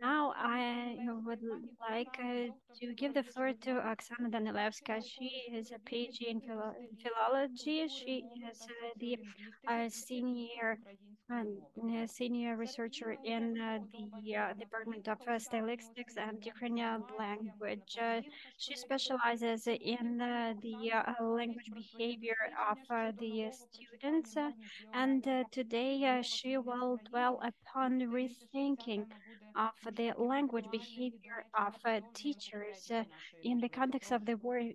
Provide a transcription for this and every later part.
Now I would like uh, to give the floor to Oksana Danylevska. She is a PhD in philo philology. She is uh, the uh, senior um, senior researcher in uh, the uh, Department of uh, Stylistics and Ukrainian language. She specializes in the language behavior of the students, and today she will dwell upon rethinking of the language behavior of teachers in the context of the war in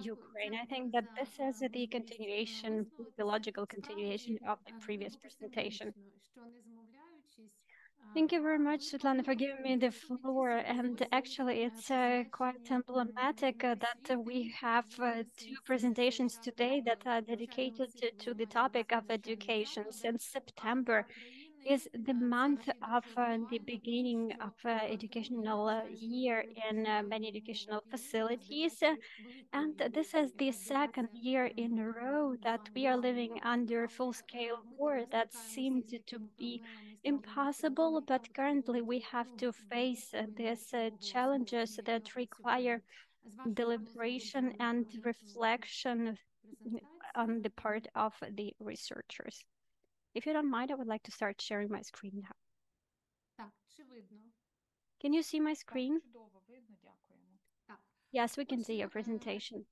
Ukraine. I think that this is the continuation, the logical continuation of the previous presentation. Thank you very much, Svetlana, for giving me the floor. And actually, it's uh, quite emblematic uh, that we have uh, two presentations today that are dedicated to, to the topic of education. Since September is the month of uh, the beginning of uh, educational uh, year in many educational facilities. And this is the second year in a row that we are living under full-scale war that seemed to be impossible, but currently we have to face uh, these uh, challenges that require deliberation and reflection on the part of the researchers. If you don't mind, I would like to start sharing my screen now. Can you see my screen? Yes, we can see your presentation.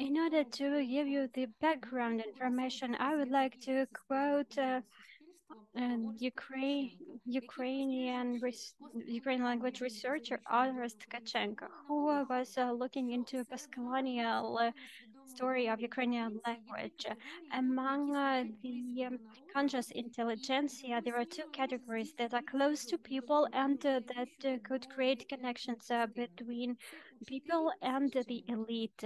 In order to give you the background information, I would like to quote uh, and Ukraine, Ukrainian Ukrainian language researcher Andras Tkachenko, who was uh, looking into postcolonial uh, story of Ukrainian language. Among uh, the um, conscious intelligentsia, there are two categories that are close to people and uh, that uh, could create connections uh, between people and the elite,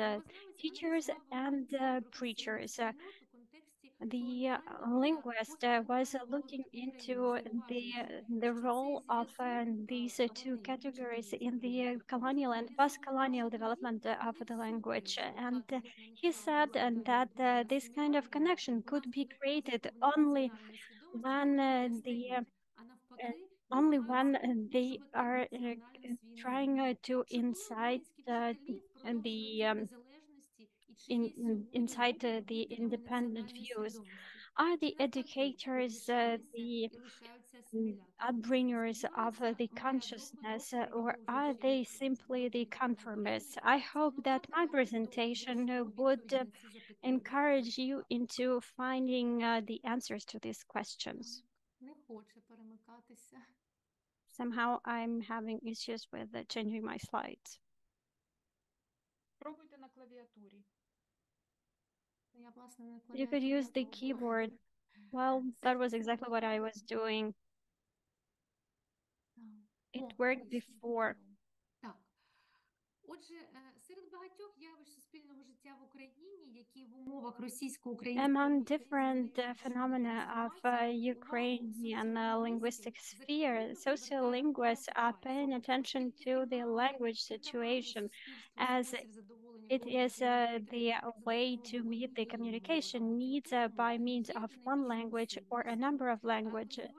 teachers and preachers the uh, linguist uh, was uh, looking into the the role of these two categories in the colonial and post-colonial development of the language, and he said that this kind of connection could be created only when the only when they are trying to incite the um, in, in inside the independent views? Are the educators uh, the mm, upbringers of uh, the consciousness, uh, or are they simply the conformists? I hope that my presentation would encourage you into finding the answers to these questions. Somehow I'm having issues with changing my slides. You could use the keyboard. Well, that was exactly what I was doing. It worked before. Among different uh, phenomena of uh, Ukrainian uh, linguistic sphere, sociolinguists are paying attention to the language situation as it is uh, the way to meet the communication needs uh, by means of one language or a number of languages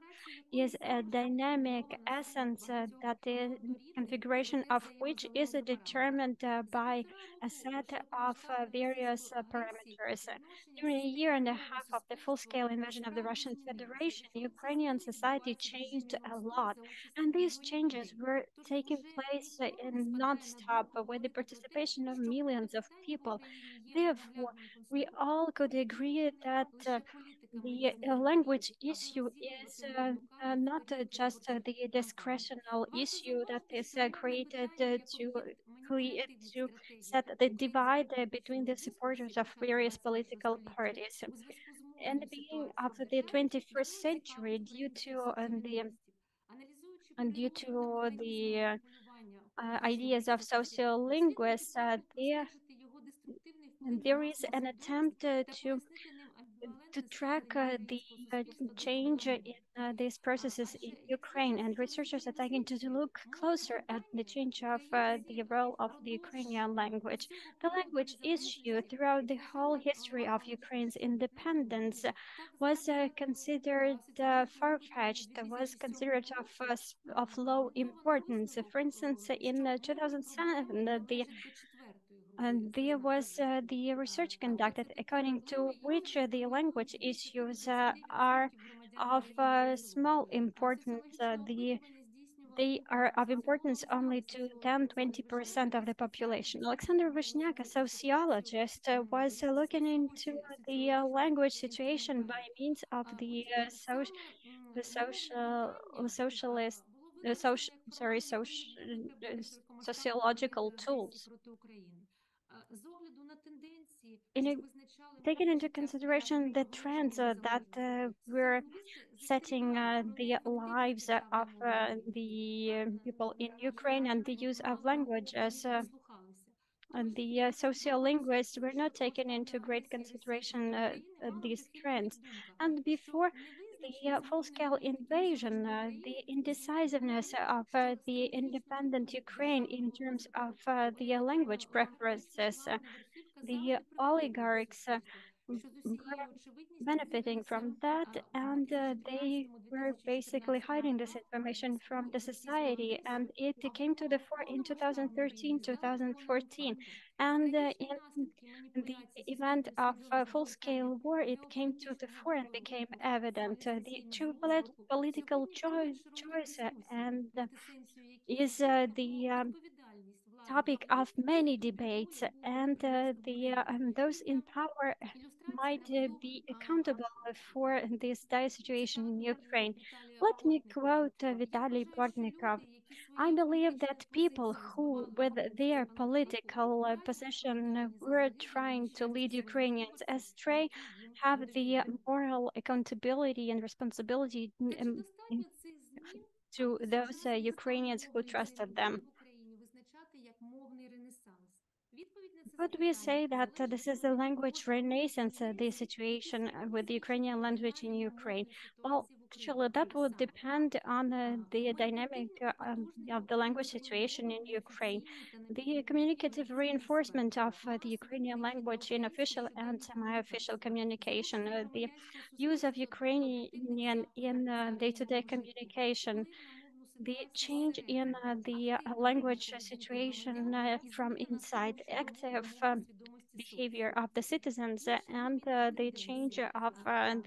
is a dynamic essence uh, that the configuration of which is determined by a set of various parameters. During a year and a half of the full-scale invasion of the Russian Federation, Ukrainian society changed a lot, and these changes were taking place in non-stop with the participation of millions of people. Therefore, we all could agree that uh, the uh, language issue is uh, uh, not just the discretional issue that is created to create to set the divide between the supporters of various political parties. In the beginning of the 21st century, due to the and due to the ideas of sociolinguists, uh, there, there is an attempt uh, to to track uh, the uh, change in uh, these processes in Ukraine, and researchers are taking to look closer at the change of uh, the role of the Ukrainian language. The language issue throughout the whole history of Ukraine's independence was uh, considered uh, far-fetched, was considered of, of low importance. For instance, in 2007, the and there was uh, the research conducted according to which uh, the language issues uh, are of uh, small importance. Uh, the they are of importance only to 10-20% of the population. Alexander Vishniak, a sociologist, uh, was looking into the language situation by means of the, so the social socialist uh, sorry sociological tools taking into consideration the trends uh, that uh, we're setting uh, the lives of uh, the people in Ukraine and the use of language as and the uh, sociolinguists were not taken into great consideration uh, uh, these trends. And before the uh, full-scale invasion, uh, the indecisiveness of uh, the independent Ukraine in terms of the language preferences, the oligarchs benefiting from that and uh, they were basically hiding this information from the society and it came to the fore in 2013 2014 and uh, in the event of a full-scale war it came to the fore and became evident. uh, the true polit political choice, choice and is uh, the um, topic of many debates, and uh, the uh, um, those in power might uh, be accountable for this dire situation in Ukraine. Let me quote uh, Vitaly Portnikov. I believe that people who, with their political position, were trying to lead Ukrainians astray have the moral accountability and responsibility to those uh, Ukrainians who trusted them. Could we say that uh, this is the language renaissance, uh, the situation uh, with the Ukrainian language in Ukraine? Well, actually, that would depend on uh, the dynamic uh, um, of the language situation in Ukraine. The communicative reinforcement of uh, the Ukrainian language in official and semi-official communication, the use of Ukrainian in day-to-day -day communication, the change in uh, the uh, language situation uh, from inside active um, behavior of the citizens and the change of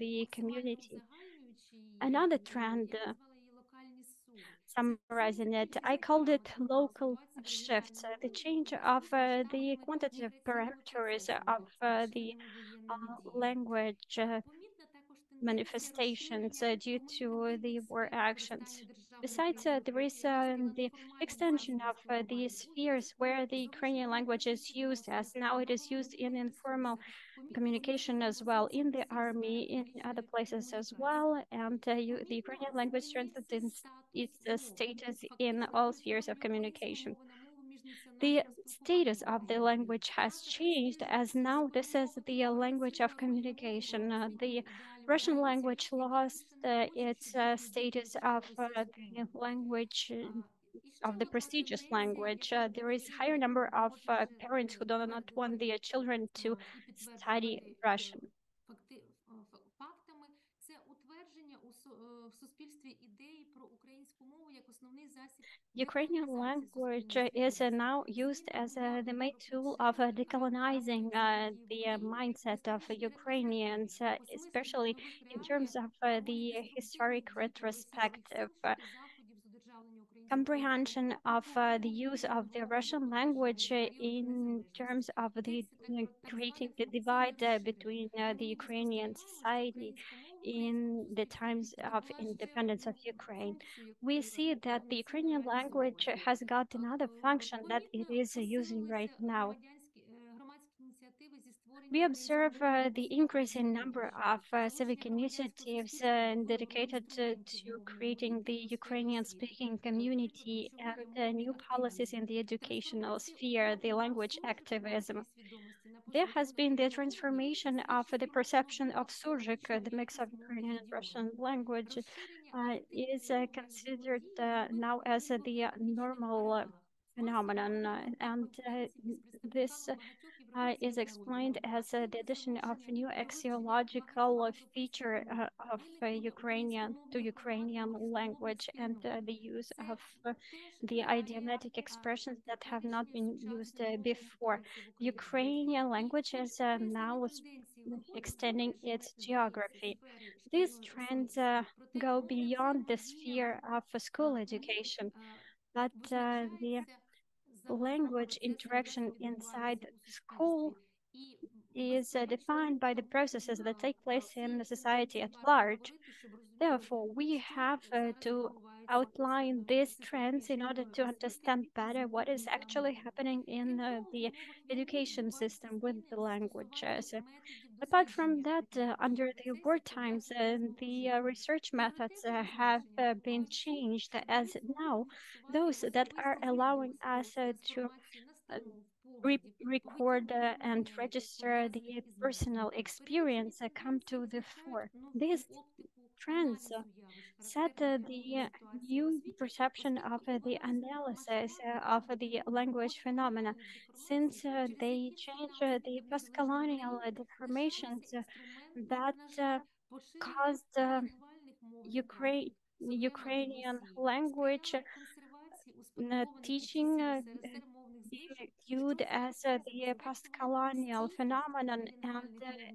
the community. Another trend summarizing it, I called it local shifts, uh, the change of uh, the quantitative parameters of uh, the language manifestations due to the war actions. Besides, uh, there is uh, the extension of uh, the spheres where the Ukrainian language is used as now it is used in informal communication as well in the army, in other places as well. And uh, you, the Ukrainian language strengthens its status in all spheres of communication the status of the language has changed as now this is the language of communication. Uh, the Russian language lost uh, its uh, status of uh, the language uh, of the prestigious language. Uh, there is higher number of parents who do not want their children to study Russian. Ukrainian language is now used as the main tool of decolonizing the mindset of Ukrainians, especially in terms of the historic retrospective comprehension of uh, the use of the Russian language in terms of the creating the divide uh, between uh, the Ukrainian society in the times of independence of Ukraine. We see that the Ukrainian language has got another function that it is using right now we observe uh, the increase in number of uh, civic initiatives uh, dedicated to, to, creating the Ukrainian-speaking community and new policies in the educational sphere, the language activism. There has been the transformation of the perception of Surzhyk, the mix of Ukrainian and Russian language, uh, is uh, considered uh, now as the normal phenomenon, and this uh, is explained as uh, the addition of a new axiological feature uh, of Ukrainian to Ukrainian language and the use of the idiomatic expressions that have not been used before. Ukrainian language is now extending its geography. These trends go beyond the sphere of school education, but the language interaction inside school is uh, defined by the processes that take place in the society at large. Therefore, we have uh, to outline these trends in order to understand better what is actually happening in uh, the education system with the languages. Apart from that, uh, under the war times, uh, the uh, research methods uh, have uh, been changed as now those that are allowing us uh, to re record and register the personal experience come to the fore. These trends. Set the new perception of the analysis uh, of the language phenomena. Since uh, they change uh, the post-colonial deformations that caused Ukraine Ukrainian language uh, teaching uh, viewed as uh, the post-colonial phenomenon and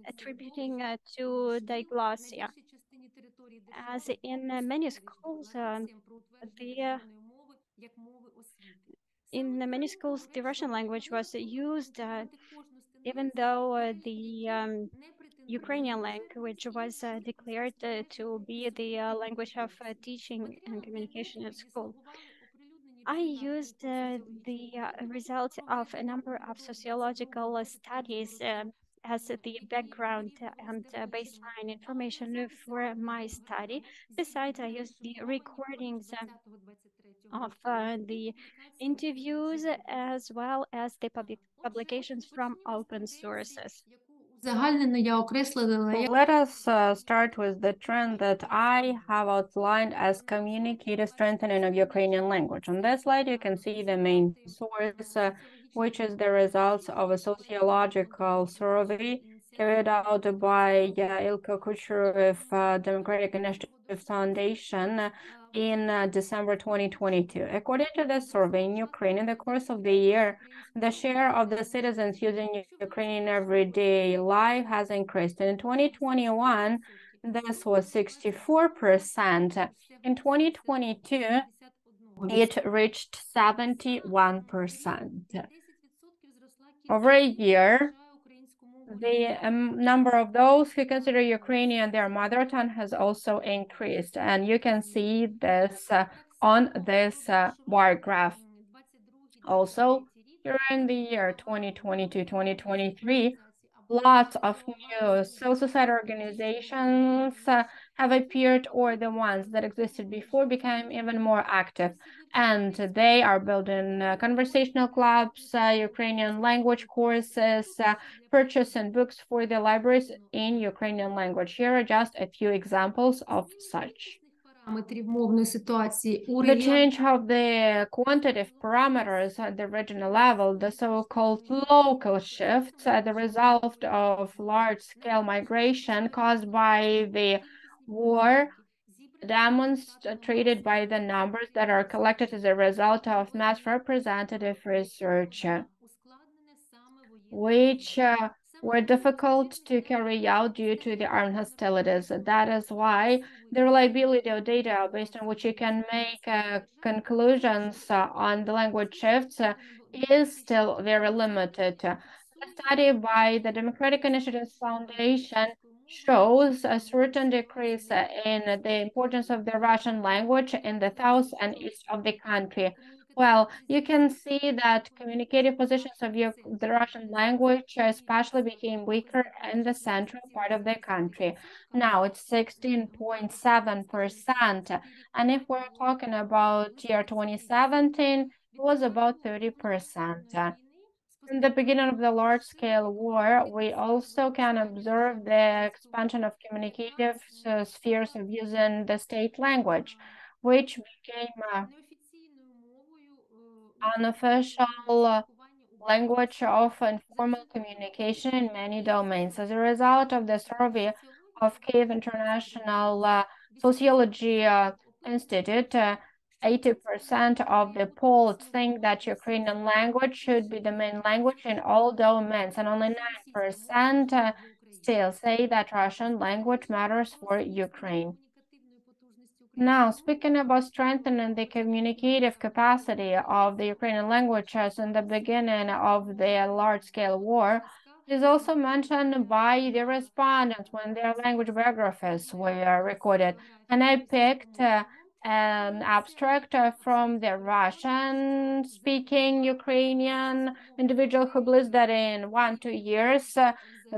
attributing to diglossia as in many schools, um, the in many schools the Russian language was used, uh, even though uh, the um, Ukrainian language was uh, declared uh, to be the uh, language of uh, teaching and communication at school. I used the results of a number of sociological studies as the background and baseline information for my study. Besides, I used the recordings of uh, the interviews as well as the public publications from open sources. Let us uh, start with the trend that I have outlined as communicative strengthening of Ukrainian language. On this slide, you can see the main source, uh, which is the results of a sociological survey carried out by uh, Ilko Kucheriv uh, Democratic Initiative Foundation in uh, December 2022. According to the survey in Ukraine, in the course of the year, the share of the citizens using Ukrainian everyday life has increased. In 2021, this was 64%. In 2022, it reached 71%. Over a year, the um, number of those who consider Ukrainian their mother tongue has also increased. And you can see this uh, on this uh, bar graph. Also, during the year 2022-2023, lots of new civil society organizations uh, have appeared or the ones that existed before became even more active. And they are building uh, conversational clubs uh, ukrainian language courses uh, purchasing books for the libraries in ukrainian language. Here are just a few examples of such. The change of the quantitative parameters at the regional level, the so-called local shifts, as the result of large-scale migration caused by the war, demonstrated by the numbers that are collected as a result of mass representative research, which uh, were difficult to carry out due to the armed hostilities. That is why the reliability of data based on which you can make uh, conclusions uh, on the language shifts uh, is still very limited. A study by the Democratic Initiatives Foundation shows a certain decrease in the importance of the Russian language in the south and east of the country, well, you can see that communicative positions of your, the Russian language especially became weaker in the central part of the country. Now it's 16.7%. And if we're talking about year 2017, it was about 30%. In the beginning of the large-scale war, we also can observe the expansion of communicative uh, spheres of using the state language, which became uh, unofficial uh, language of informal communication in many domains. As a result of the survey of Kiev International uh, Sociology uh, Institute, 80% uh, of the polls think that Ukrainian language should be the main language in all domains, and only 9% uh, still say that Russian language matters for Ukraine. Now, speaking about strengthening the communicative capacity of the Ukrainian languages in the beginning of the large-scale war, is also mentioned by the respondents when their language biographies were recorded. And I picked uh, an abstract from the Russian-speaking Ukrainian individual who believes that in one, two years, uh,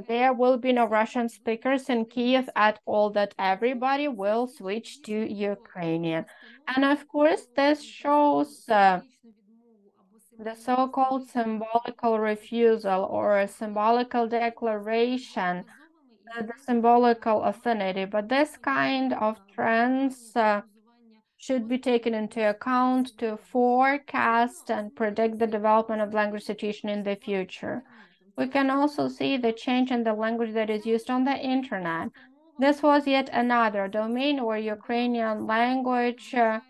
there will be no Russian speakers in Kiev at all, that everybody will switch to Ukrainian. And of course, this shows uh, the so-called symbolical refusal or a symbolical declaration, uh, the symbolical affinity. But this kind of trends uh, should be taken into account to forecast and predict the development of language situation in the future. We can also see the change in the language that is used on the internet. This was yet another domain where Ukrainian language uh,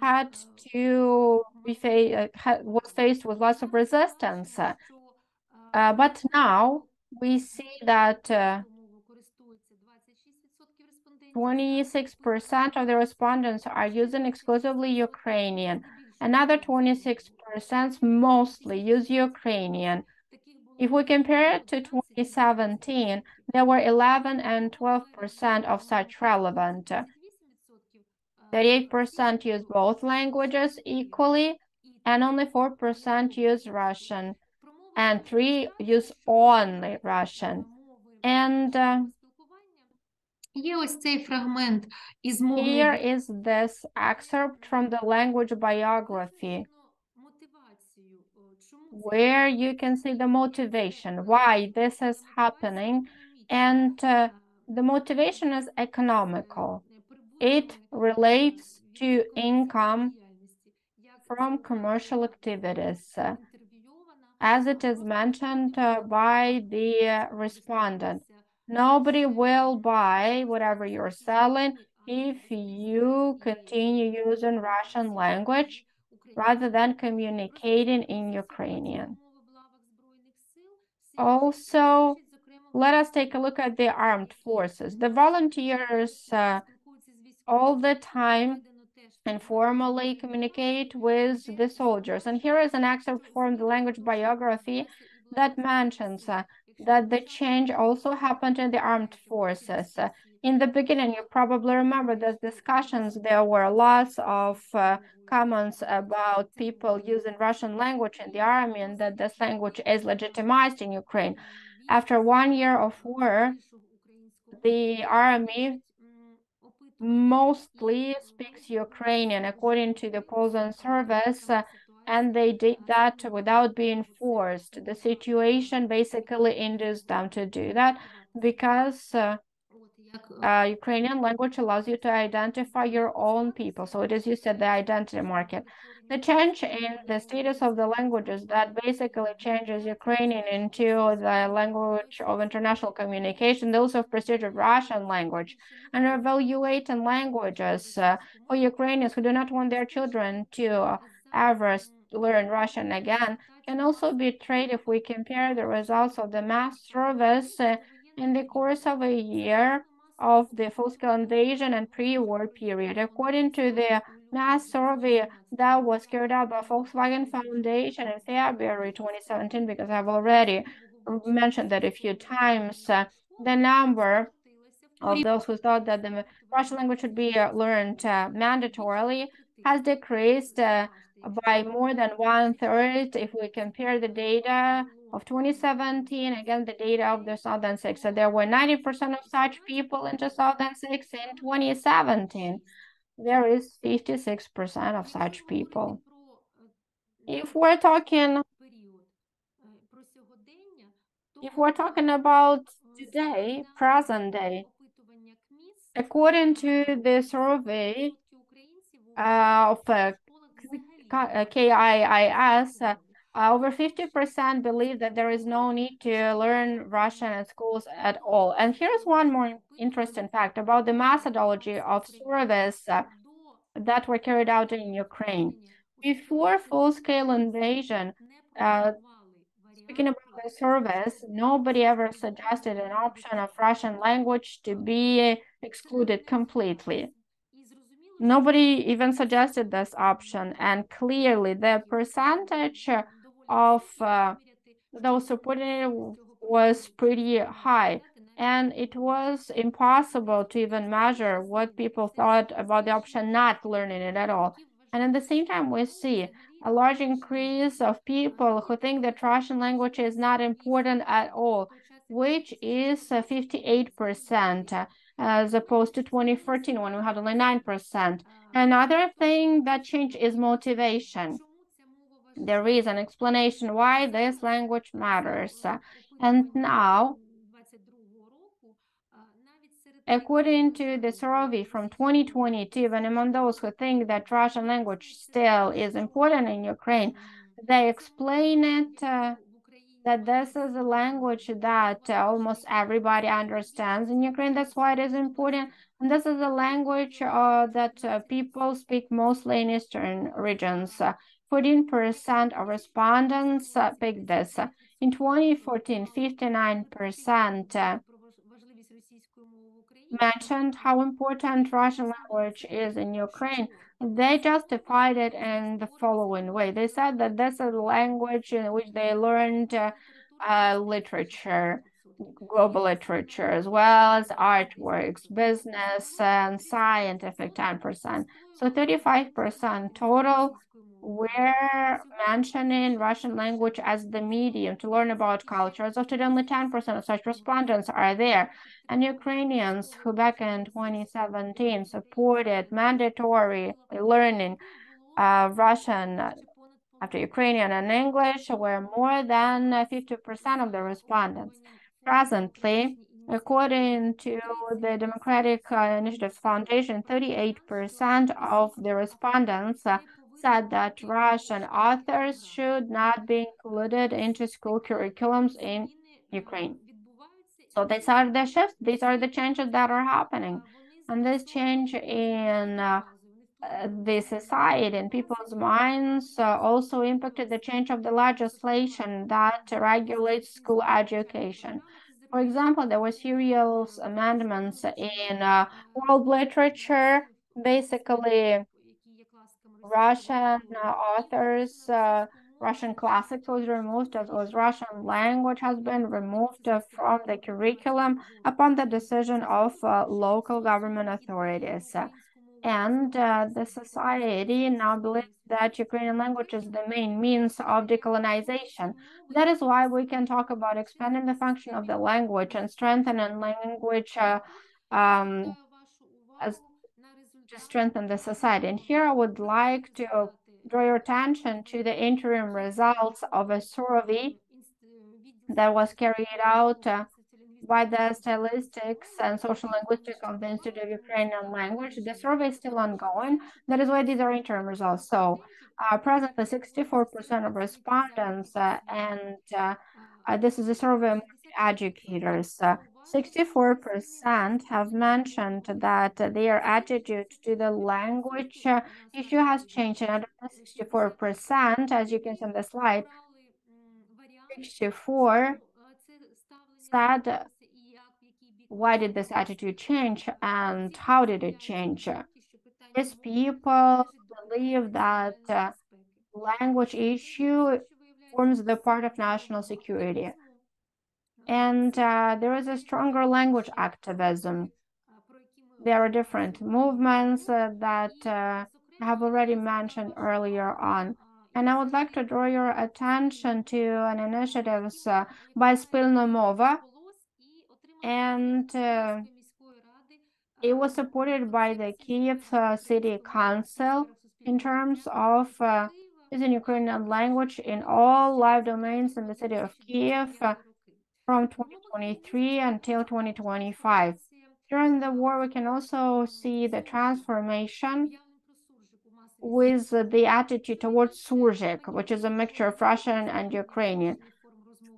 had to be fa uh, was faced with lots of resistance. Uh, but now we see that 26% of the respondents are using exclusively Ukrainian. Another 26% mostly use Ukrainian. If we compare it to 2017, there were 11 and 12% of such relevant. 38% use both languages equally, and only 4% use Russian, and 3 use only Russian. And uh, Here is this excerpt from the language biography where you can see the motivation, why this is happening. And uh, the motivation is economical. It relates to income from commercial activities, as it is mentioned uh, by the respondent. Nobody will buy whatever you're selling if you continue using Russian language rather than communicating in Ukrainian. Also, let us take a look at the armed forces. The volunteers uh, all the time informally communicate with the soldiers. And here is an excerpt from the language biography that mentions uh, that the change also happened in the armed forces. In the beginning, you probably remember those discussions. There were lots of uh, comments about people using Russian language in the army and that this language is legitimized in Ukraine. After one year of war, the army mostly speaks Ukrainian according to the Poland service, uh, and they did that without being forced. The situation basically induced them to do that because uh, uh, Ukrainian language allows you to identify your own people. So it is used at the identity market. The change in the status of the languages that basically changes Ukrainian into the language of international communication, those of prestige of Russian language, and evaluating languages uh, for Ukrainians who do not want their children to uh, ever learn Russian again can also be trade if we compare the results of the mass service uh, in the course of a year of the full-scale invasion and pre-war period. According to the mass survey that was carried out by Volkswagen Foundation in February 2017, because I've already mentioned that a few times, uh, the number of those who thought that the Russian language should be learned uh, mandatorily has decreased uh, by more than one third if we compare the data of 2017 against the data of 2006. So there were 90% of such people in 2006 in 2017 there is 56% of such people. If we're talking If we're talking about today, present day, according to the survey uh, of uh, KIIS, uh, over 50% believe that there is no need to learn Russian in schools at all. And here's one more interesting fact about the methodology of surveys uh, that were carried out in Ukraine. Before full-scale invasion, uh, speaking about the surveys, nobody ever suggested an option of Russian language to be excluded completely. Nobody even suggested this option, and clearly the percentage of uh, those supporting it was pretty high, and it was impossible to even measure what people thought about the option not learning it at all. And at the same time, we see a large increase of people who think that Russian language is not important at all, which is 58% as opposed to 2014 when we had only 9%. Another thing that changed is motivation. There is an explanation why this language matters. And now, according to the survey from 2022, even among those who think that Russian language still is important in Ukraine, they explain it uh, that this is a language that almost everybody understands in Ukraine. That's why it is important. And this is a language uh, that uh, people speak mostly in eastern regions. 14% of respondents uh, picked this. In 2014, 59% mentioned how important Russian language is in Ukraine. They justified it in the following way. They said that this is a language in which they learned uh, uh, literature, global literature, as well as artworks, business, and scientific 10%. So 35% total were mentioning Russian language as the medium to learn about culture. As of today, only 10% of such respondents are there. And Ukrainians who back in 2017 supported mandatory learning uh, Russian after Ukrainian and English were more than 50% of the respondents. Presently, according to the Democratic uh, Initiatives Foundation, 38% of the respondents uh, said that Russian authors should not be included into school curriculums in Ukraine. So these are the shifts, these are the changes that are happening. And this change in uh, the society and people's minds uh, also impacted the change of the legislation that regulates school education. For example, there were serious amendments in uh, world literature, basically Russian uh, authors, uh, Russian classics was removed as was Russian language has been removed from the curriculum upon the decision of uh, local government authorities. And uh, the society now believes that Ukrainian language is the main means of decolonization. That is why we can talk about expanding the function of the language and strengthening language uh, um, as to strengthen the society. And here I would like to draw your attention to the interim results of a survey that was carried out uh, by the Stylistics and Social Linguistics of the Institute of Ukrainian Language. The survey is still ongoing. That is why these are interim results. So uh, presently 64% of respondents, uh, and uh, uh, this is a survey of educators, uh, 64% have mentioned that their attitude to the language issue has changed. And 64%, as you can see on the slide, 64 said, why did this attitude change and how did it change? These people believe that uh, language issue forms the part of national security and uh, there is a stronger language activism. There are different movements uh, that uh, I have already mentioned earlier on. And I would like to draw your attention to an initiative uh, by Spilna Mova. And uh, it was supported by the Kiev uh, City Council in terms of using Ukrainian language in all live domains in the city of Kiev from 2023 until 2025. During the war, we can also see the transformation with the attitude towards Surzhyk, which is a mixture of Russian and Ukrainian.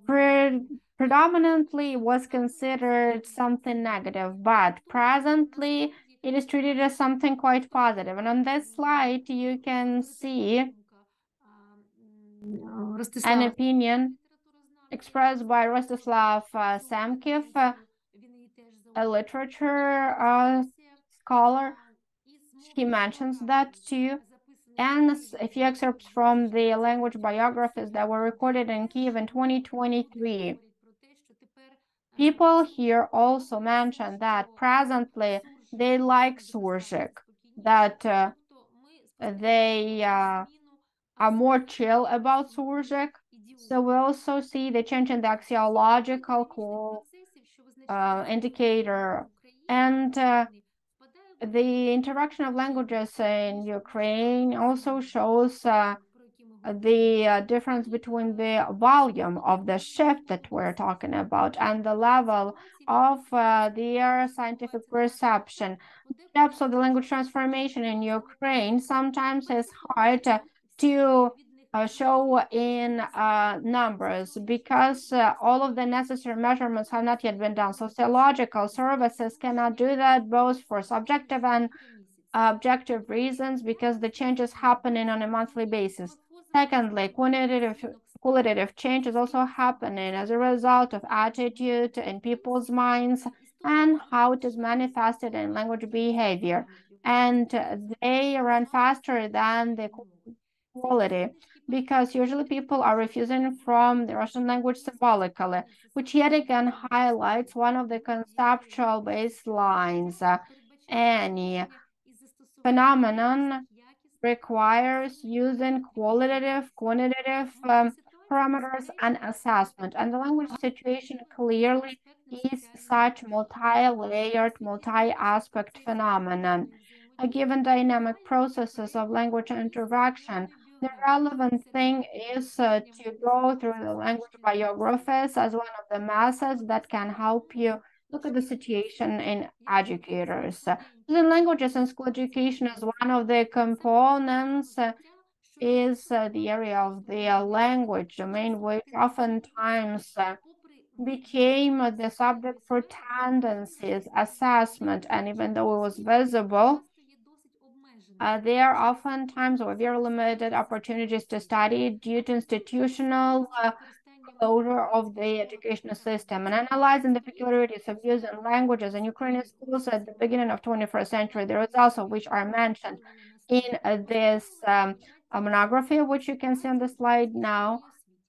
Pre predominantly was considered something negative, but presently it is treated as something quite positive. And on this slide, you can see an opinion expressed by Rostislav uh, Semkiv, uh, a literature uh, scholar. He mentions that too. And a few excerpts from the language biographies that were recorded in Kiev in 2023. People here also mention that presently they like Surzhyk, that uh, they uh, are more chill about Surzhyk. So we also see the change in the axiological uh, indicator and uh, the interaction of languages in Ukraine also shows uh, the uh, difference between the volume of the shift that we're talking about and the level of uh, their scientific perception. Depths of the language transformation in Ukraine sometimes is hard to uh, show in uh, numbers because uh, all of the necessary measurements have not yet been done. Sociological services cannot do that both for subjective and objective reasons because the change is happening on a monthly basis. Secondly, quantitative qualitative change is also happening as a result of attitude in people's minds and how it is manifested in language behavior. And they run faster than the quality because usually people are refusing from the Russian language symbolically, which yet again highlights one of the conceptual baselines. Any phenomenon requires using qualitative, quantitative um, parameters and assessment. And the language situation clearly is such multi-layered, multi-aspect phenomenon. A given dynamic processes of language interaction the relevant thing is uh, to go through the language biographies as one of the methods that can help you look at the situation in educators. The languages in school education is one of the components uh, is uh, the area of the language domain, which oftentimes uh, became the subject for tendencies assessment. And even though it was visible, uh, there are oftentimes or very limited opportunities to study due to institutional uh, closure of the educational system. And analyzing the peculiarities of using languages in Ukrainian schools at the beginning of 21st century, the results of which are mentioned in uh, this um, monography, which you can see on the slide now,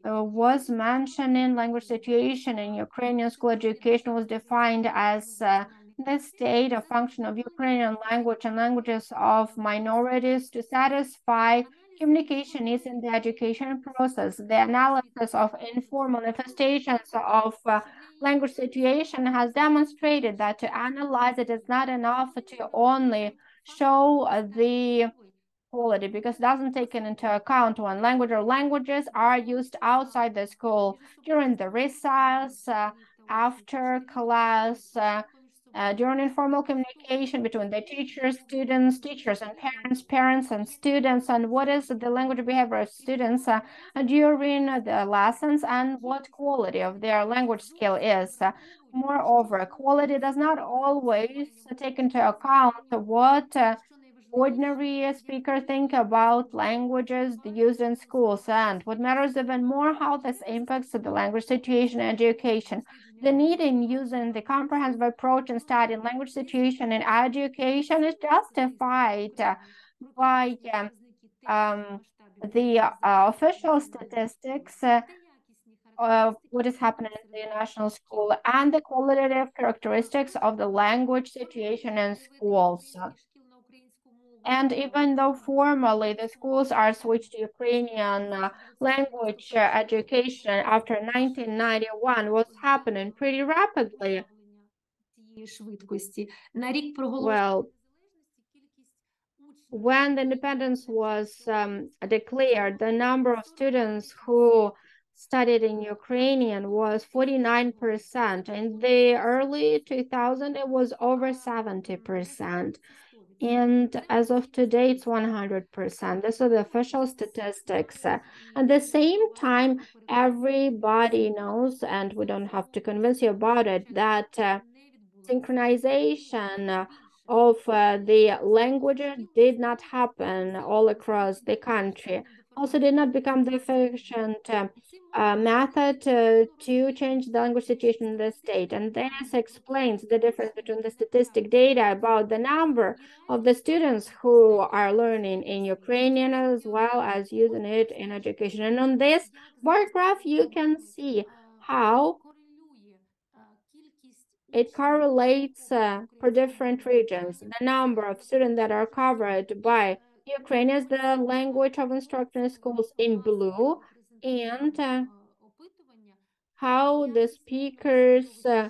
uh, was mentioning language situation in Ukrainian school education was defined as uh, the state of function of Ukrainian language and languages of minorities to satisfy communication needs in the education process. The analysis of informal manifestations of uh, language situation has demonstrated that to analyze it is not enough to only show uh, the quality because it doesn't take into account when language or languages are used outside the school during the recess, uh, after class, uh, uh, during informal communication between the teachers, students, teachers and parents, parents and students, and what is the language behavior of students uh, during the lessons and what quality of their language skill is. moreover, quality does not always take into account what uh, ordinary speakers think about languages used in schools and what matters even more how this impacts the language situation and education the need in using the comprehensive approach in studying language situation in education is justified by um, um, the uh, official statistics uh, of what is happening in the national school and the qualitative characteristics of the language situation in schools. And even though formally the schools are switched to Ukrainian uh, language uh, education after 1991 was happening pretty rapidly. Well, when the independence was um, declared, the number of students who studied in Ukrainian was 49%. In the early 2000, it was over 70%. And as of today, it's 100%. These are the official statistics. At the same time, everybody knows, and we don't have to convince you about it, that uh, synchronization of uh, the language did not happen all across the country. Also did not become the efficient uh, uh, method to change the language situation in the state. And this explains the difference between the statistic data about the number of the students who are learning in Ukrainian as well as using it in education. And on this bar graph, you can see how it correlates uh, for different regions. The number of students that are covered by Ukraine is the language of instruction in schools in blue, and uh, how the speakers uh,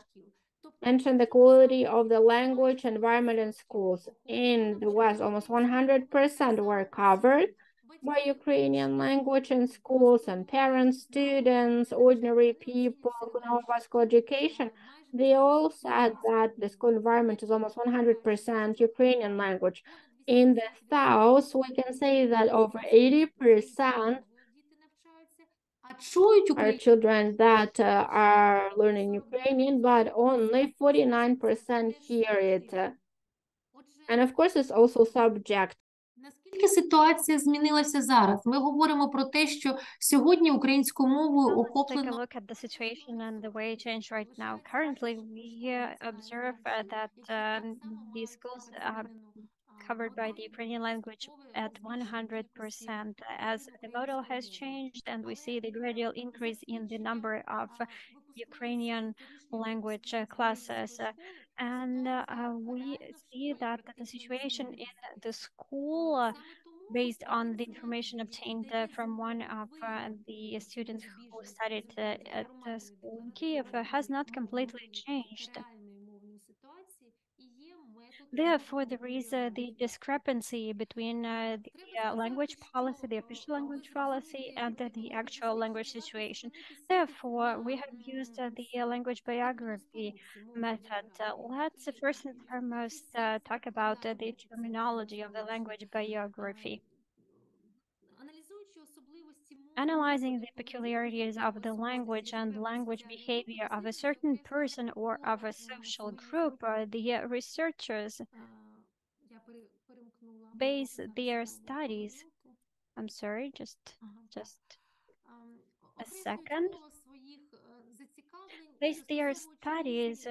mention the quality of the language environment in schools. In the West, almost 100% were covered by Ukrainian language in schools and parents, students, ordinary people who know about school education. They all said that the school environment is almost 100% Ukrainian language. In the South, we can say that over 80% are children that uh, are learning Ukrainian, but only 49% hear it. And of course, it's also subject Наскільки ситуація змінилася зараз? Ми говоримо про те, що сьогодні українською мовою Let's take a охоплено look at the situation and the way it changed right now. Currently, we uh, observe uh, that um, these schools are covered by the Ukrainian language at 100% as the model has changed and we see the gradual increase in the number of Ukrainian language classes. And uh, we see that the situation in the school uh, based on the information obtained uh, from one of uh, the students who studied uh, at the school in Kiev has not completely changed. Therefore, there is uh, the discrepancy between uh, the uh, language policy, the official language policy, and the actual language situation. Therefore, we have used uh, the uh, language biography method. Uh, let's first and foremost talk about the terminology of the language biography. Analyzing the peculiarities of the language and language behavior of a certain person or of a social group, uh, the researchers base their studies. I'm sorry, just just a second. Base their studies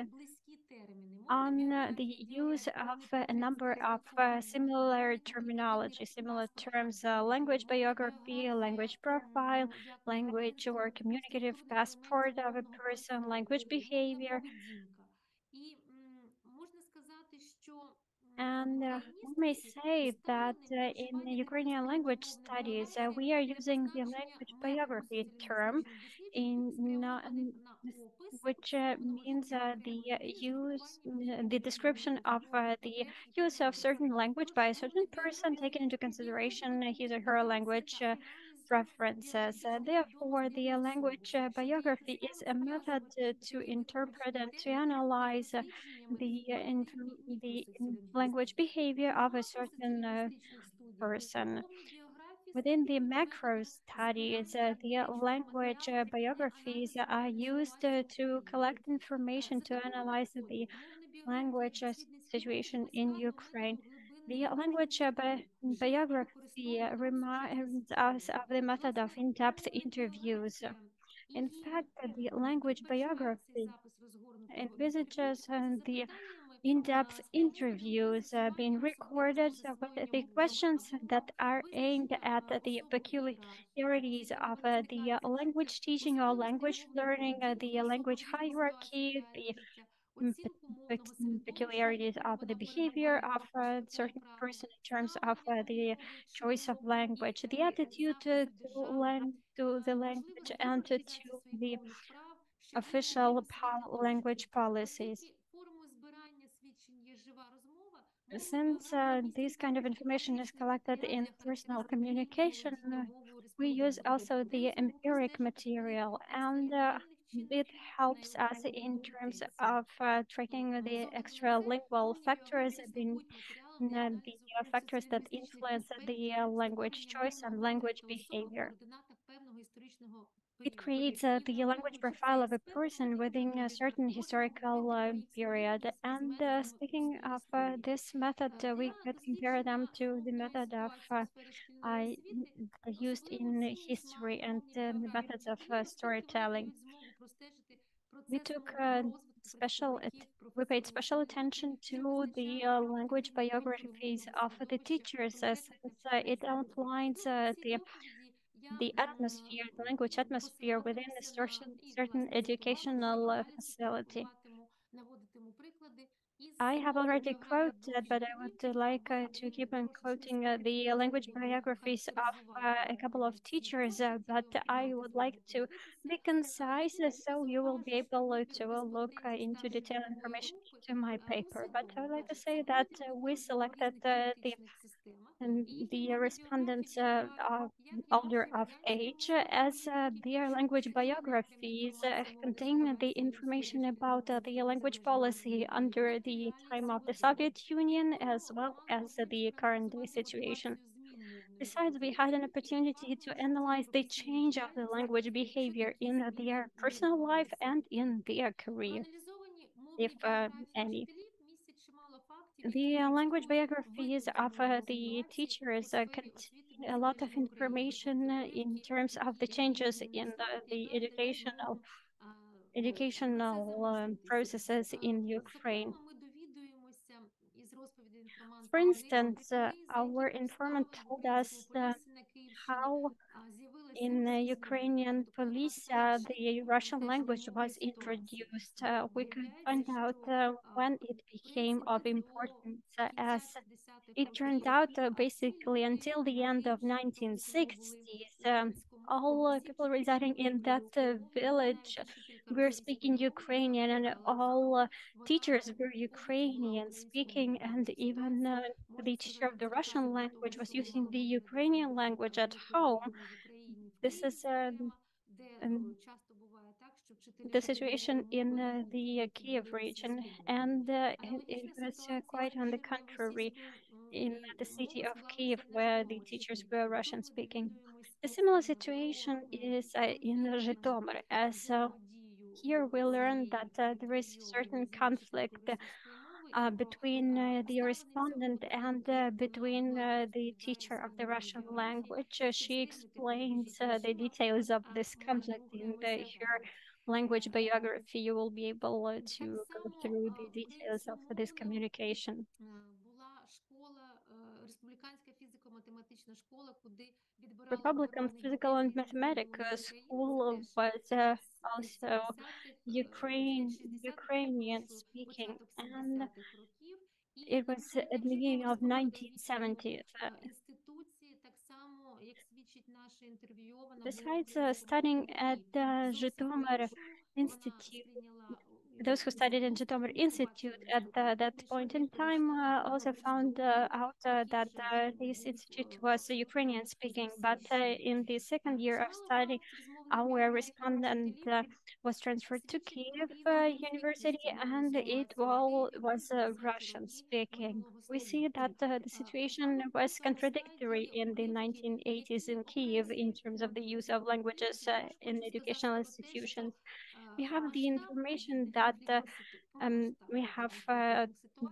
on the use of a number of uh, similar terminology, similar terms, uh, language biography, language profile, language or communicative passport of a person, language behavior, And uh, we may say that uh, in Ukrainian language studies, uh, we are using the language biography term, in which uh, means uh, the use, uh, the description of the use of certain language by a certain person, taking into consideration his or her language preferences. Uh, therefore, the language uh, biography is a method to interpret and to analyze uh, the the language behavior of a certain person. Within the macro studies, uh, the language uh, biographies are used uh, to collect information to analyze the language situation in Ukraine. The language bi- biography reminds us of the method of in-depth interviews. In fact, the language biography envisages uh, the in-depth interviews uh, being recorded with the questions that are aimed at the peculiarities of uh, the language teaching or language learning, uh, the language hierarchy, the peculiarities of the behavior of a certain person in terms of uh, the choice of language, the attitude to, to, lang- to the language, and to, the official pol- language policies. Since uh, this kind of information is collected in personal communication, uh, we use also the empiric material and uh, it helps us in terms of uh, tracking the extralingual factors, the, uh, factors that influence the uh, language choice and language behavior. It creates uh, the language profile of a person within a certain historical uh, period. And uh, speaking of uh, this method, we could compare them to the method of used in history and the methods of storytelling. We took special we paid special attention to the uh, language biographies of the teachers. As, uh, it outlines uh, the the atmosphere, the language atmosphere within a certain, certain educational uh, facility. I have already quoted, but I would like uh, to keep on quoting uh, the language biographies of uh, a couple of teachers, uh, but I would like to be concise so you will be able to look uh, into detailed information to my paper. But I would like to say that uh, we selected the and the respondents uh, are older of age as uh, their language biographies uh, contain the information about the language policy under the time of the Soviet Union as well as the current day situation. Besides, we had an opportunity to analyze the change of the language behavior in their personal life and in their career, if uh, any. The language biographies of uh, the teachers uh, contain a lot of information in terms of the changes in the, the educational educational um, processes in Ukraine. For instance, uh, our informant told us uh, how in the Ukrainian police, uh, the Russian language was introduced. We could find out when it became of importance as it turned out basically until the end of 1960s. Um, all people residing in that village were speaking Ukrainian and all teachers were Ukrainian speaking and even the teacher of the Russian language was using the Ukrainian language at home this is um, um, the situation in uh, the uh, Kiev region, and uh, it, was uh, quite on the contrary in the city of Kiev, where the teachers were Russian speaking. A similar situation is uh, in Zhytomyr, as uh, here we learn that there is certain conflict uh, between uh, the respondent and uh, between uh, the teacher of the Russian language. Uh, she explains uh, the details of this conflict in the, her language biography. You will be able to go through the details of this communication. Republican Physical and Mathematics School was uh, also Ukraine, Ukrainian speaking, and it was at the beginning of 1970s. Uh, Besides uh, studying at uh, the Zhytomyr Institute, those who studied in Zhytomyr Institute at the, that point in time uh, also found uh, out uh, that uh, this institute was Ukrainian speaking. But uh, in the second year of study, our respondent was transferred to Kiev University and it all was Russian speaking. We see that the situation was contradictory in the 1980s in Kiev in terms of the use of languages in educational institutions we have the information that uh, um, we have uh,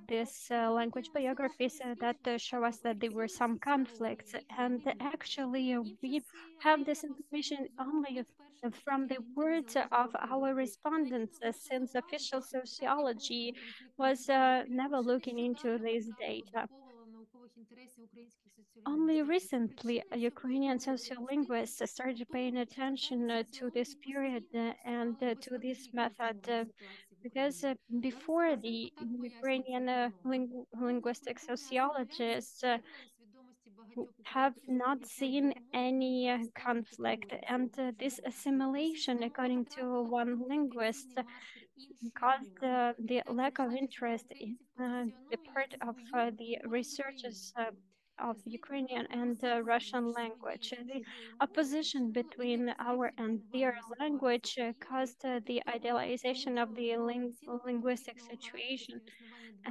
this uh, language biographies uh, that uh, show us that there were some conflicts. And actually, uh, we have this information only from the words of our respondents, since official sociology was never looking into this data. Only recently, Ukrainian sociolinguists started paying attention uh, to this period uh, and uh, to this method because before the Ukrainian ling linguistic sociologists have not seen any conflict and this assimilation, according to one linguist, caused uh, the lack of interest in uh, the part of uh, the researchers of Ukrainian and uh, Russian language. The opposition between our and their language uh, caused uh, the idealization of the ling linguistic situation,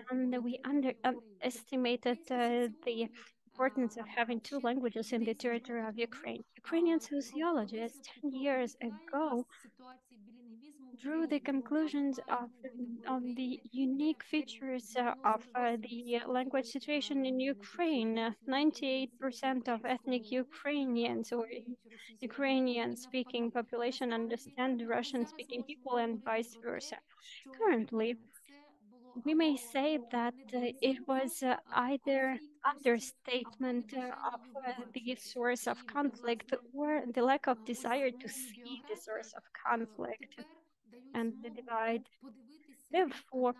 and we underestimated uh, the importance of having two languages in the territory of Ukraine. Ukrainian sociologists 10 years ago drew the conclusions of, of the unique features uh, of uh, the language situation in Ukraine. 98% of ethnic Ukrainians or Ukrainian speaking population understand Russian speaking people and vice versa. Currently, we may say that uh, it was uh, either understatement uh, of uh, the source of conflict or the lack of desire to see the source of conflict and the divide. Therefore,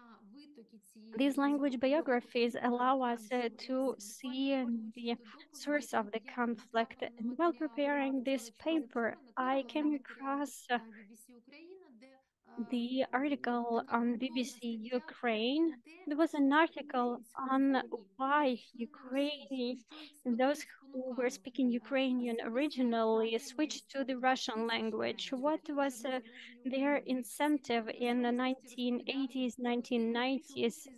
these language biographies allow us uh, to see the source of the conflict. And while preparing this paper, I came across uh, the article on BBC Ukraine. There was an article on why Ukraine, those who were speaking Ukrainian originally, switched to the Russian language. What was uh, their incentive in the 1980s, 1990s?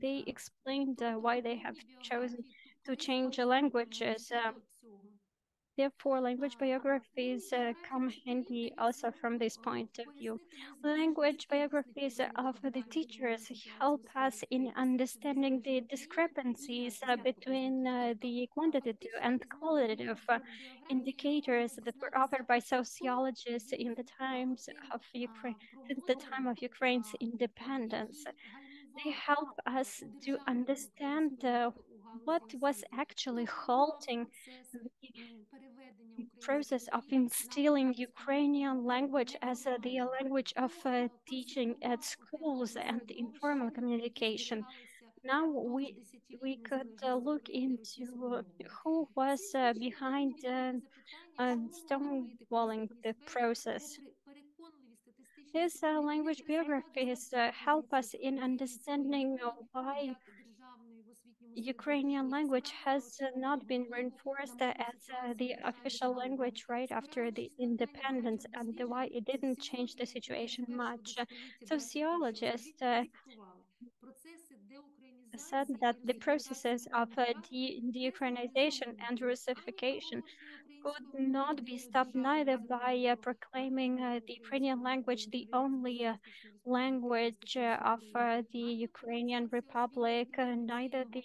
They explained uh, why they have chosen to change languages. Uh, Therefore, language biographies uh, come handy also from this point of view. Language biographies of the teachers help us in understanding the discrepancies uh, between uh, the quantitative and qualitative uh, indicators that were offered by sociologists in the times of Ukraine, since the time of Ukraine's independence. They help us to understand uh, what was actually halting the process of instilling Ukrainian language as uh, the language of uh, teaching at schools and informal communication. Now we we could uh, look into who was uh, behind uh, stonewalling the process. These uh, language biographies help us in understanding why Ukrainian language has not been reinforced as uh, the official language right after the independence and why it didn't change the situation much. Sociologists uh, said that the processes of uh, de de-Ukrainization and Russification could not be stopped neither by uh, proclaiming uh, the Ukrainian language the only uh, language uh, of uh, the Ukrainian Republic, uh, neither the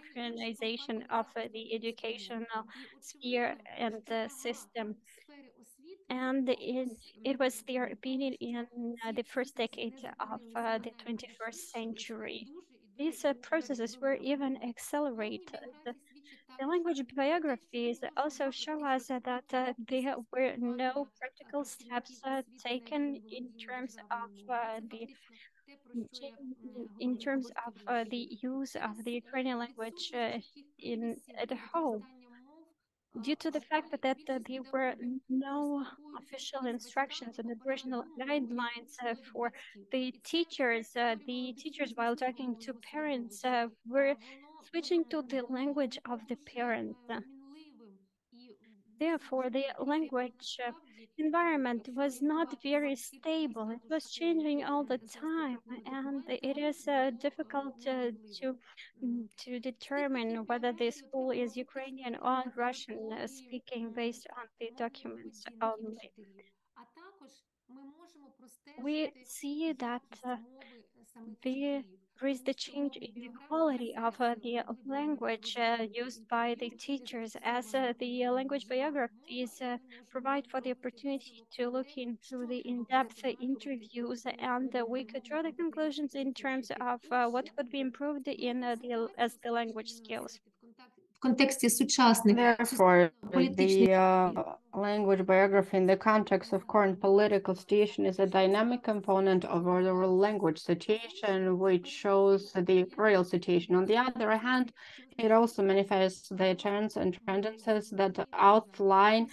Ukrainization of the educational sphere and the system. And it, it was their opinion in the first decade of the 21st century. These processes were even accelerated the language biographies also show us that uh, there were no practical steps uh, taken in terms of uh, the in terms of uh, the use of the Ukrainian language uh, in at home due to the fact that, that uh, there were no official instructions and operational guidelines uh, for the teachers. Uh, the teachers, while talking to parents, were switching to the language of the parent. Therefore, the language environment was not very stable. It was changing all the time, and it is uh, difficult uh, to to determine whether the school is Ukrainian or Russian uh, speaking based on the documents only. We see that uh, the there is the change in the quality of uh, the language uh, used by the teachers as uh, the language biographies uh, provide for the opportunity to look into the in-depth interviews and uh, we could draw the conclusions in terms of uh, what could be improved in the as the language skills контексті сучасних Therefore, the uh, language biography in the context of current political situation is a dynamic component of the language situation, which shows the real situation. On the other hand, it also manifests the trends and tendencies that outline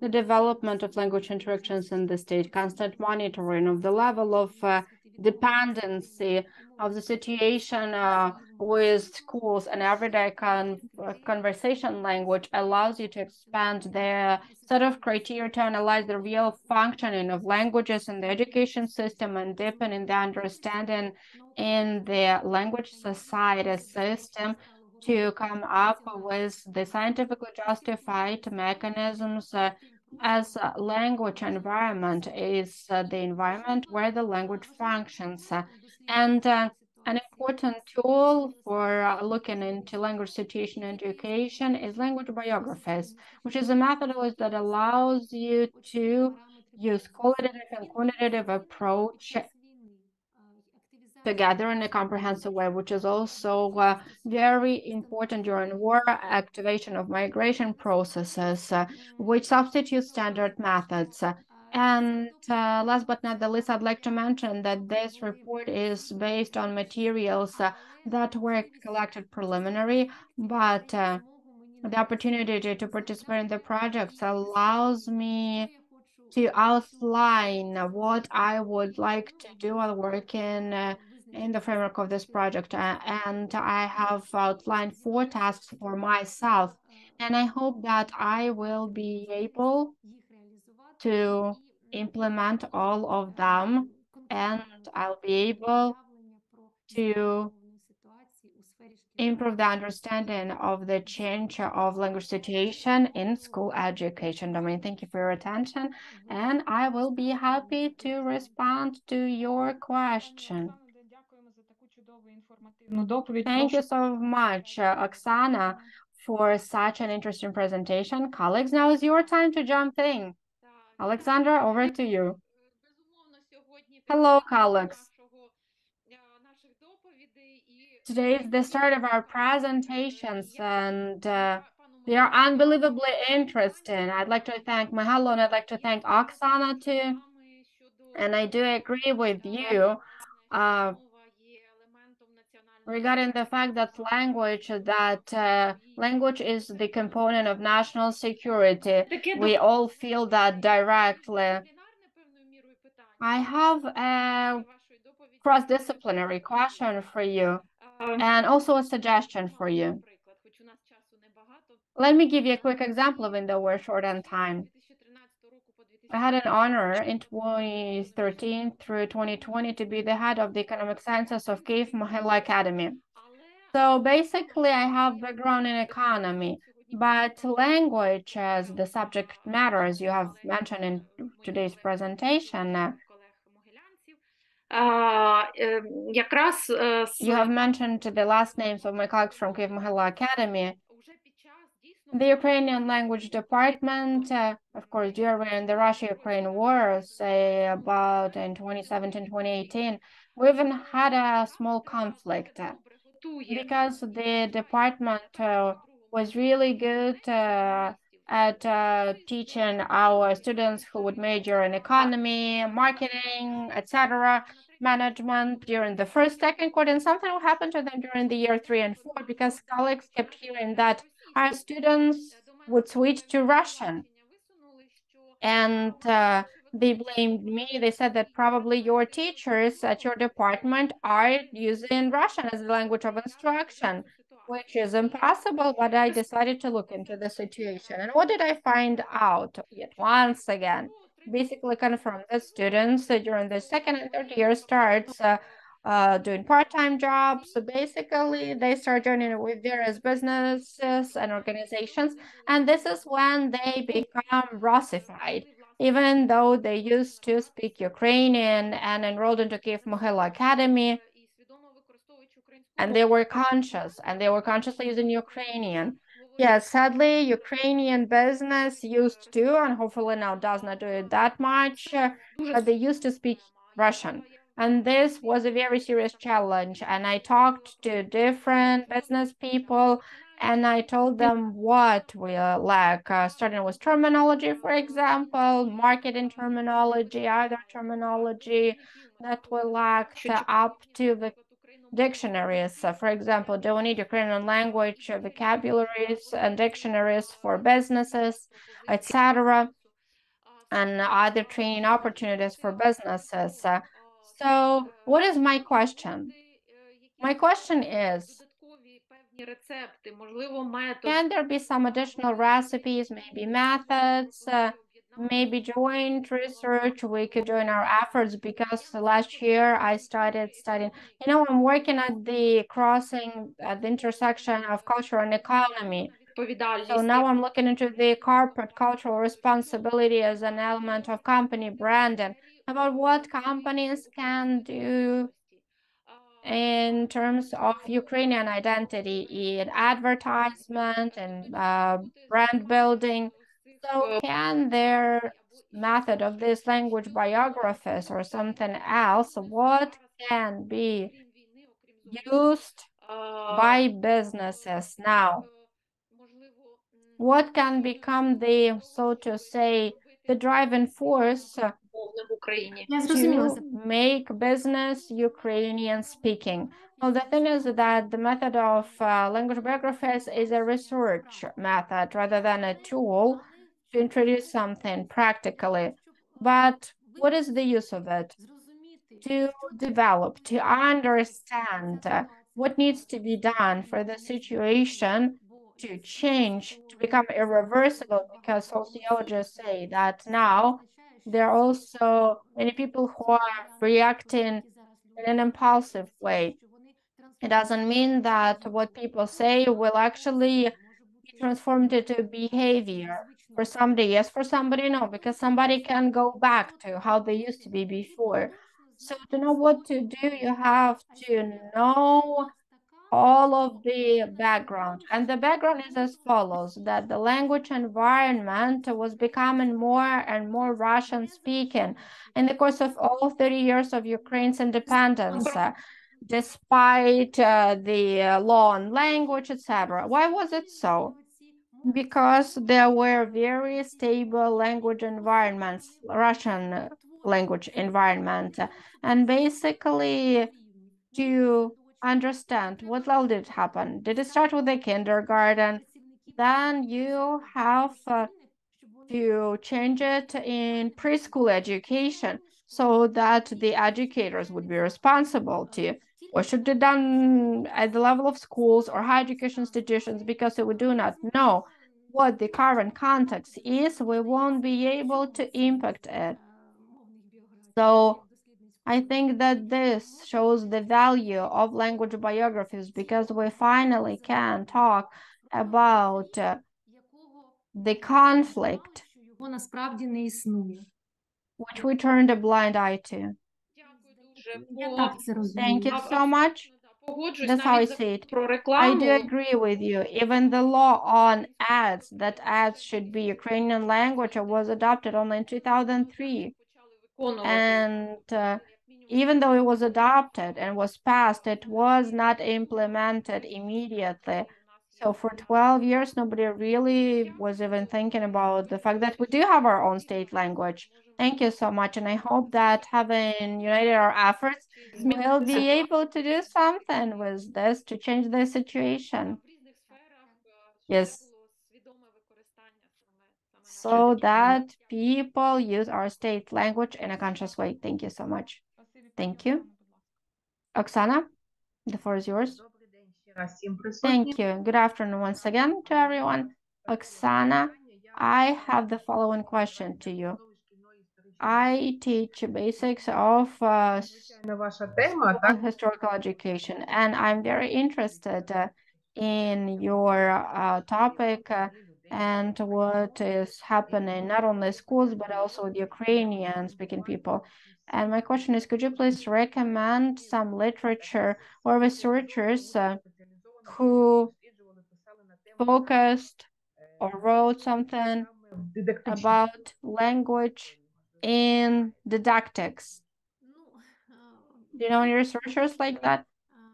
the development of language interactions in the state, constant monitoring of the level of uh, dependency of the situation uh, with schools and everyday con uh, conversation language allows you to expand the set of criteria to analyze the real functioning of languages in the education system and deepen in the understanding in the language society system to come up with the scientifically justified mechanisms uh, as language environment is uh, the environment where the language functions. and uh, an important tool for uh, looking into language situation and education is language biographies, which is a methodology that allows you to use qualitative and quantitative approach together in a comprehensive way, which is also uh, very important during war activation of migration processes, uh, which substitute standard methods. And uh, last but not the least, I'd like to mention that this report is based on materials uh, that were collected preliminary, but uh, the opportunity to, to participate in the projects allows me to outline what I would like to do while working uh, in the framework of this project. Uh, and I have outlined four tasks for myself. And I hope that I will be able to implement all of them and I'll be able to improve the understanding of the change of language situation in school education domain. Thank you for your attention, and I will be happy to respond to your question. Thank you so much, uh, Oksana, for such an interesting presentation. Colleagues, now is your time to jump in. Alexandra, over to you. Hello, colleagues. Today is the start of our presentations, and uh, they are unbelievably interesting. I'd like to thank Mahalo, and I'd like to thank Oksana too. And I do agree with you. Uh, regarding the fact that language that uh, language is the component of national security. We all feel that directly. I have a cross-disciplinary question for you and also a suggestion for you. Let me give you a quick example even though we're short on time I had an honor in 2013 through 2020 to be the head of the economic sciences of Kiev Mohyla Academy. So basically, I have background in economy, but language as the subject matter, as you have mentioned in today's presentation, uh, uh, um, uh you have mentioned the last names of my colleagues from Kiev Mohyla Academy. The Ukrainian language department, uh, of course, during the Russia-Ukraine war, say about in 2017-2018, we even had a small conflict uh, because the department uh, was really good uh, at uh, teaching our students who would major in economy, marketing, etc., management during the first, second quarter, and something will happen to them during the year three and four because colleagues kept hearing that our students would switch to Russian. And uh, they blamed me. They said that probably your teachers at your department are using Russian as the language of instruction, which is impossible. But I decided to look into the situation. And what did I find out? Yet once again, basically confirmed that students uh, during the second and third year starts uh, uh, doing part-time jobs. So basically, they start joining with various businesses and organizations, and this is when they become Russified. Even though they used to speak Ukrainian and enrolled into Kiev Mohyla Academy, and they were conscious, and they were consciously using Ukrainian. Yes, sadly, Ukrainian business used to, and hopefully now does not do it that much, but they used to speak Russian. And this was a very serious challenge. And I talked to different business people and I told them what we lack, uh, starting with terminology, for example, marketing terminology, other terminology that we lacked uh, up to the dictionaries. Uh, for example, do we need Ukrainian language vocabularies and dictionaries for businesses, etc., and other training opportunities for businesses. Uh, So, what is my question? My question is can there be some additional recipes, maybe methods, uh, maybe joint research? We could join our efforts because last year I started studying. You know, I'm working at the crossing at the intersection of culture and economy. So now I'm looking into the corporate cultural responsibility as an element of company branding about what companies can do in terms of Ukrainian identity in advertisement and uh, brand building. So can their method of this language biographies or something else, what can be used by businesses now? What can become the, so to say, the driving force to make business Ukrainian speaking. Well, the thing is that the method of uh, language biographies is a research method rather than a tool to introduce something practically. But what is the use of it? To develop, to understand uh, what needs to be done for the situation to change, to become irreversible, because sociologists say that now there are also many people who are reacting in an impulsive way. It doesn't mean that what people say will actually be transformed into behavior. For somebody, yes, for somebody, no, because somebody can go back to how they used to be before. So to know what to do, you have to know all of the background. And the background is as follows, that the language environment was becoming more and more Russian speaking in the course of all 30 years of Ukraine's independence, uh, despite uh, the uh, law on language, etc. Why was it so? Because there were very stable language environments, Russian language environment, and basically to understand what level did happen. Did it start with the kindergarten? Then you have uh, to change it in preschool education so that the educators would be responsible to what should be done at the level of schools or higher education institutions because we do not know what the current context is, we won't be able to impact it. So I think that this shows the value of language biographies because we finally can talk about uh, the conflict which we turned a blind eye to. Thank you so much. That's how I see it. I do agree with you. Even the law on ads, that ads should be Ukrainian language, was adopted only in 2003. And uh, even though it was adopted and was passed, it was not implemented immediately. So for 12 years, nobody really was even thinking about the fact that we do have our own state language. Thank you so much. And I hope that having united our efforts, we'll be able to do something with this to change the situation. Yes. So that people use our state language in a conscious way. Thank you so much. Thank you. Oksana, the floor is yours. Thank you. Good afternoon once again to everyone. Oksana, I have the following question to you. I teach basics of uh, historical education, and I'm very interested uh, in your uh, topic uh, and what is happening not only schools but also the Ukrainian speaking people. And my question is, could you please recommend some literature or researchers uh, who focused or wrote something about language in didactics? Do you know any researchers like that?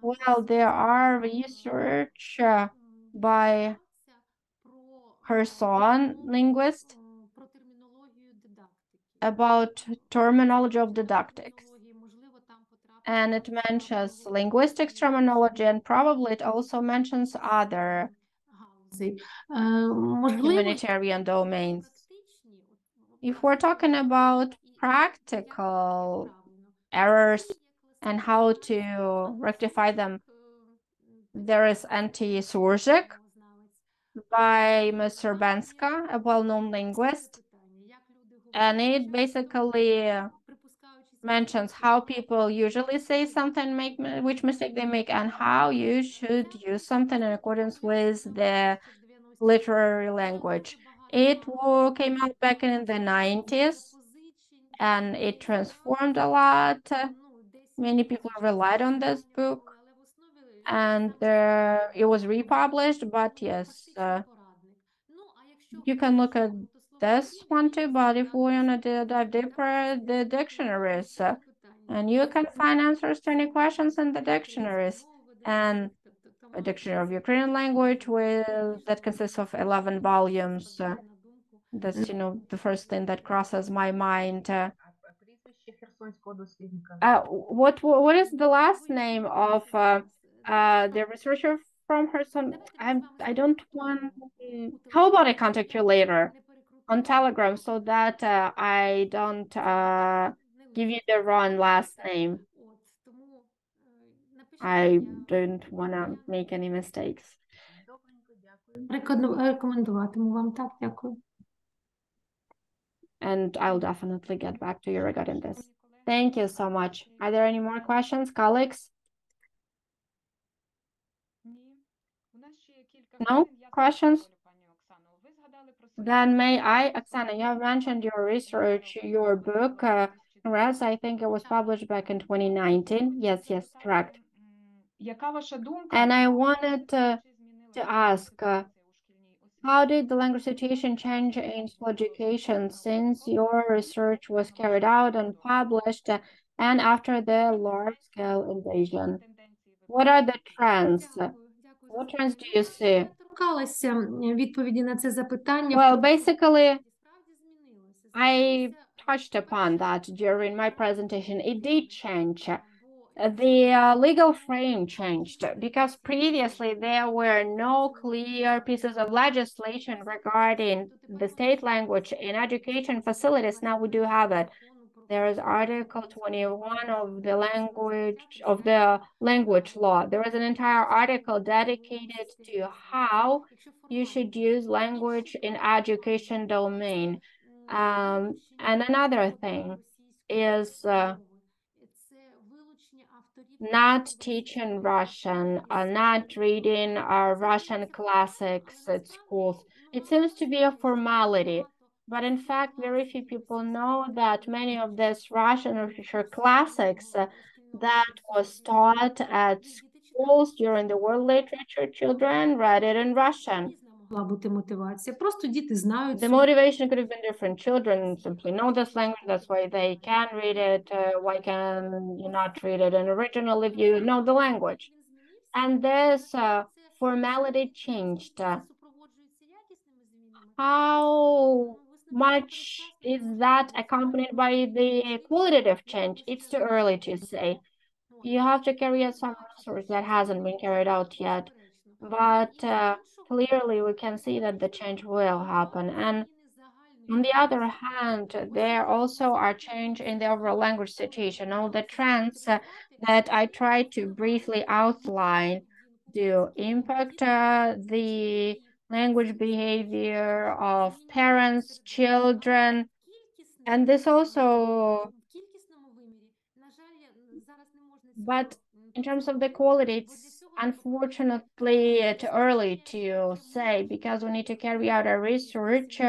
Well, there are research uh, by Kherson linguist about terminology of didactics. And it mentions linguistics terminology, and probably it also mentions other humanitarian domains. If we're talking about practical errors and how to rectify them. There is Anti-Surzhyk by Serbenska, a well-known linguist, and it basically mentions how people usually say something, make which mistake they make, and how you should use something in accordance with the literary language. It came out back in the 90s and it transformed a lot. Many people relied on this book and uh, it was republished, but yes, uh, you can look at this one too, but if we want to dive deeper, the dictionaries, and you can find answers to any questions in the dictionaries. And a dictionary of Ukrainian language with that consists of 11 volumes. Uh, that's, you know, the first thing that crosses my mind. Uh, uh, what what is the last name of uh, uh, the researcher from Kherson? I'm I don't want. How about I contact you later on Telegram so that uh, I don't uh, give you the wrong last name. I don't want to make any mistakes. Рекомендуватиму вам так, дякую. And I'll definitely get back to you regarding this. Thank you so much. Are there any more questions, colleagues? No questions? Then may I, Oksana, you have mentioned your research, your book, uh, Res, I think it was published back in 2019. Yes, yes, correct. And I wanted to, ask, uh, how did the language situation change in school education since your research was carried out and published uh, and after the large-scale invasion? What are the trends? What trends do you see? відповіді на це запитання. Well, basically, I touched upon that during my presentation. It did change. The uh, legal frame changed because previously there were no clear pieces of legislation regarding the state language in education facilities. Now we do have it. There is Article 21 of the language of the language law. There is an entire article dedicated to how you should use language in education domain. Um, and another thing is uh, not teaching Russian, uh, not reading uh, Russian classics at schools. It seems to be a formality, but in fact, very few people know that many of these Russian literature classics uh, that was taught at schools during the world literature, children read it in Russian. The motivation could have been different. Children simply know this language, that's why they can read it. Uh, why can you not read it in original if you know the language? And this uh, formality changed. Uh, how much is that accompanied by the qualitative change? It's too early to say. You have to carry out some research that hasn't been carried out yet. But uh, clearly we can see that the change will happen. And on the other hand, there also are change in the overall language situation. All the trends uh, that I tried to briefly outline do impact uh, the language behavior of parents, children, and this also, but in terms of the quality, it's unfortunately too early to say because we need to carry out a research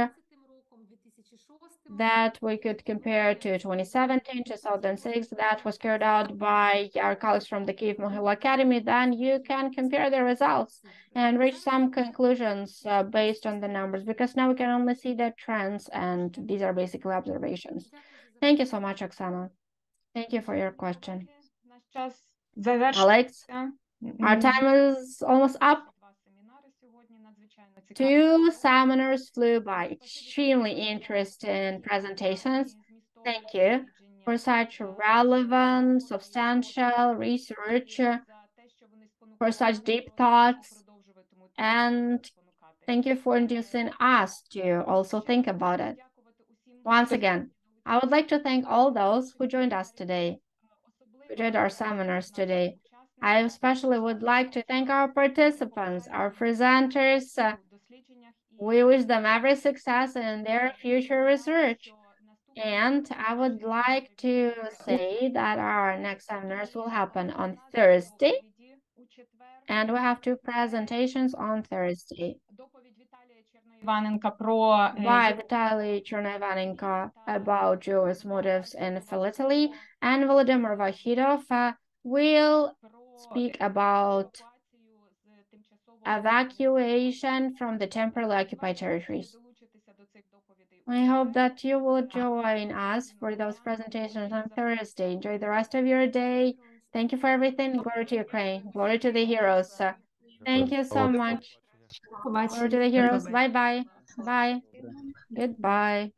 that we could compare to 2017, 2006, that was carried out by our colleagues from the Kiev Mohyla Academy, then you can compare the results and reach some conclusions uh, based on the numbers, because now we can only see the trends, and these are basically observations. Thank you so much, Oksana. Thank you for your question. Alex, our time is almost up. Two seminars flew by, extremely interesting presentations. Thank you for such relevant, substantial research, for such deep thoughts, and thank you for inducing us to also think about it. Once again, I would like to thank all those who joined us today. who did our seminars today. I especially would like to thank our participants, our presenters. Uh, we wish them every success in their future research. And I would like to say that our next seminars will happen on Thursday. And we have two presentations on Thursday. By Vitaly Chernoivanenko about Jewish motives in philately, and Volodymyr Vahidov uh, will speak about evacuation from the temporarily occupied territories. I hope that you will join us for those presentations on Thursday. Enjoy the rest of your day. Thank you for everything. Glory to Ukraine. Glory to the heroes. Thank you so much. Glory to the heroes. Bye bye. Bye. Goodbye.